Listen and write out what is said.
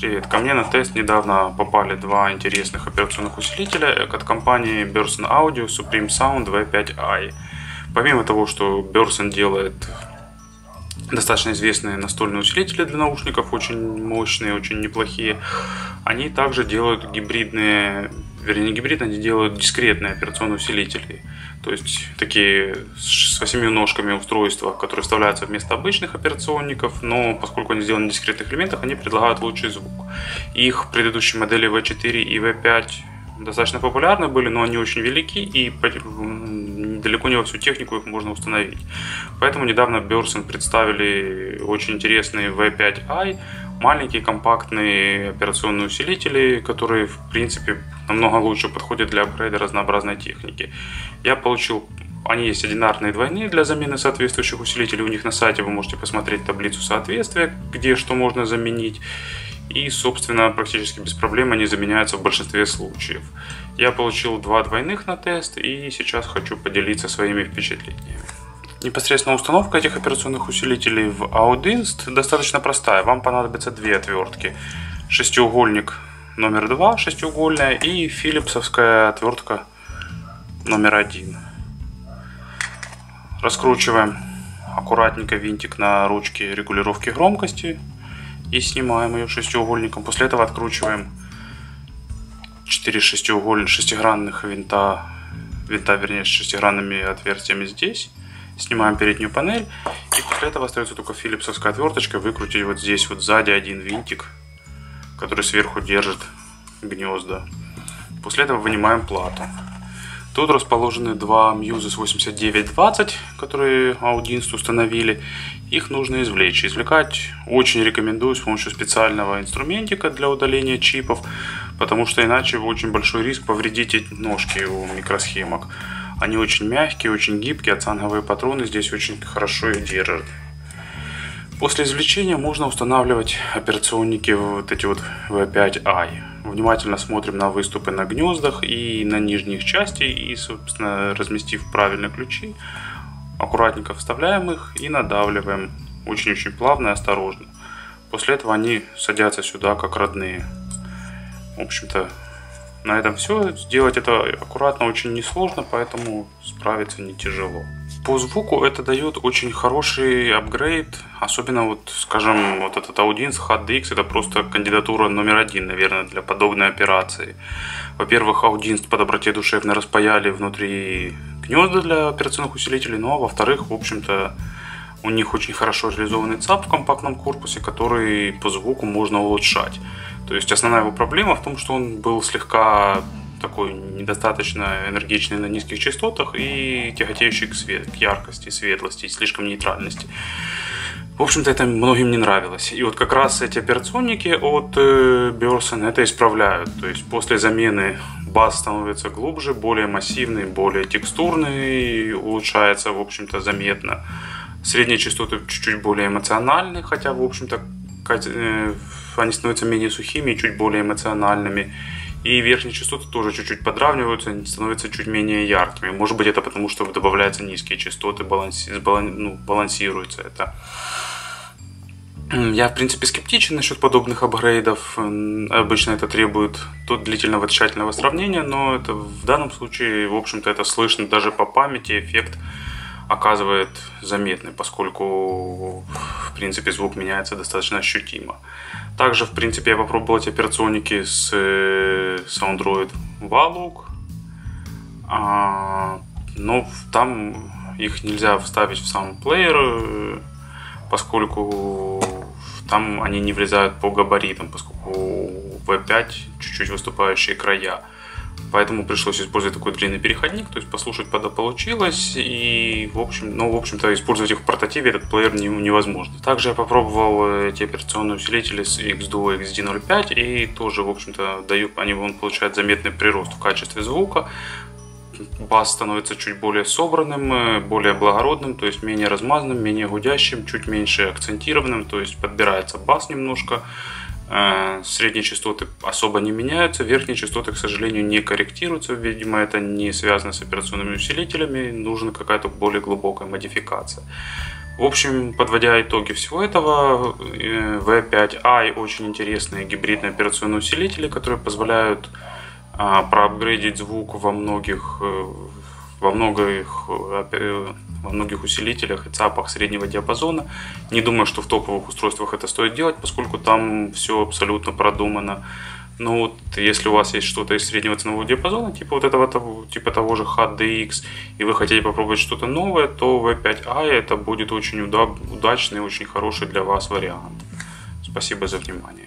Привет, ко мне на тест недавно попали два интересных операционных усилителя от компании Burson Audio Supreme Sound V5i. Помимо того, что Burson делает достаточно известные настольные усилители для наушников, очень мощные, очень неплохие, они также делают гибридные, вернее не гибридные, они делают дискретные операционные усилители. То есть такие с восьми ножками устройства, которые вставляются вместо обычных операционников, но поскольку они сделаны на дискретных элементах, они предлагают лучший звук. Их предыдущие модели V4 и V5 достаточно популярны были, но они очень велики и далеко не во всю технику их можно установить. Поэтому недавно Burson представили очень интересные V5i, маленькие компактные операционные усилители, которые в принципе намного лучше подходят для апгрейда разнообразной техники. Я получил они есть одинарные двойные для замены соответствующих усилителей. У них на сайте вы можете посмотреть таблицу соответствия, где что можно заменить. И, собственно, практически без проблем они заменяются в большинстве случаев. Я получил два двойных на тест и сейчас хочу поделиться своими впечатлениями. Непосредственно установка этих операционных усилителей в Audinst достаточно простая. Вам понадобится две отвертки. Шестиугольник номер два, шестиугольная, и филипсовская отвертка номер один. Раскручиваем аккуратненько винтик на ручке регулировки громкости и снимаем ее шестиугольником. После этого откручиваем 4 шестиугольных шестигранных винта, винта вернее с шестигранными отверстиями здесь. Снимаем переднюю панель и после этого остается только филипсовская отверточка выкрутить вот здесь вот сзади один винтик, который сверху держит гнезда. После этого вынимаем плату. Тут расположены два Muses 8920, которые Audinst установили. Их нужно извлечь. Извлекать очень рекомендую с помощью специального инструментика для удаления чипов, потому что иначе очень большой риск повредить ножки у микросхемок. Они очень мягкие, очень гибкие, а цанговые патроны здесь очень хорошо их держат. После извлечения можно устанавливать операционники вот эти вот V5i. Внимательно смотрим на выступы на гнездах и на нижних части и, собственно, разместив правильно ключи, аккуратненько вставляем их и надавливаем очень-очень плавно и осторожно. После этого они садятся сюда как родные. В общем-то, на этом все. Сделать это аккуратно очень несложно, поэтому справиться не тяжело. По звуку это дает очень хороший апгрейд, особенно вот, скажем, вот этот Audins HDX это просто кандидатура номер один, наверное, для подобной операции. Во-первых, Audins по доброте душевно распаяли внутри гнезда для операционных усилителей, ну а во-вторых, в общем-то, у них очень хорошо реализованный ЦАП в компактном корпусе, который по звуку можно улучшать. То есть основная его проблема в том, что он был слегка такой недостаточно энергичный на низких частотах и тяготеющий к, свет, к яркости, светлости, слишком нейтральности. В общем-то, это многим не нравилось. И вот как раз эти операционники от э, Burson это исправляют. То есть после замены бас становится глубже, более массивный, более текстурный, улучшается, в общем-то, заметно. Средние частоты чуть-чуть более эмоциональны, хотя, в общем-то, они становятся менее сухими чуть более эмоциональными. И верхние частоты тоже чуть-чуть подравниваются, они становятся чуть менее яркими. Может быть, это потому, что добавляются низкие частоты, баланси, ну, балансируется это. Я, в принципе, скептичен насчет подобных апгрейдов. Обычно это требует тут длительного тщательного сравнения, но это в данном случае, в общем-то, это слышно даже по памяти. Эффект оказывает заметный, поскольку, принципе, звук меняется достаточно ощутимо. Также, в принципе, я попробовал эти операционники с, с Android Valuk, а, но там их нельзя вставить в сам плеер, поскольку там они не влезают по габаритам, поскольку V5 чуть-чуть выступающие края. Поэтому пришлось использовать такой длинный переходник, то есть послушать когда получилось, и в общем, ну, в общем-то, использовать их в портативе этот плеер не, невозможно. Также я попробовал эти операционные усилители с X2 XD05, и тоже, в общем-то, дают, они, он получает заметный прирост в качестве звука, бас становится чуть более собранным, более благородным, то есть менее размазанным, менее гудящим, чуть меньше акцентированным, то есть подбирается бас немножко, Э, средние частоты особо не меняются, верхние частоты, к сожалению, не корректируются. Видимо, это не связано с операционными усилителями, нужна какая-то более глубокая модификация. В общем, подводя итоги всего этого, э, V5i очень интересные гибридные операционные усилители, которые позволяют а, проапгрейдить звук во многих, э, во многих, э, во многих усилителях и ЦАПах среднего диапазона. Не думаю, что в топовых устройствах это стоит делать, поскольку там все абсолютно продумано. Но вот если у вас есть что-то из среднего ценового диапазона, типа вот этого того, типа того же HDX, и вы хотите попробовать что-то новое, то V5i это будет очень удачный, очень хороший для вас вариант. Спасибо за внимание.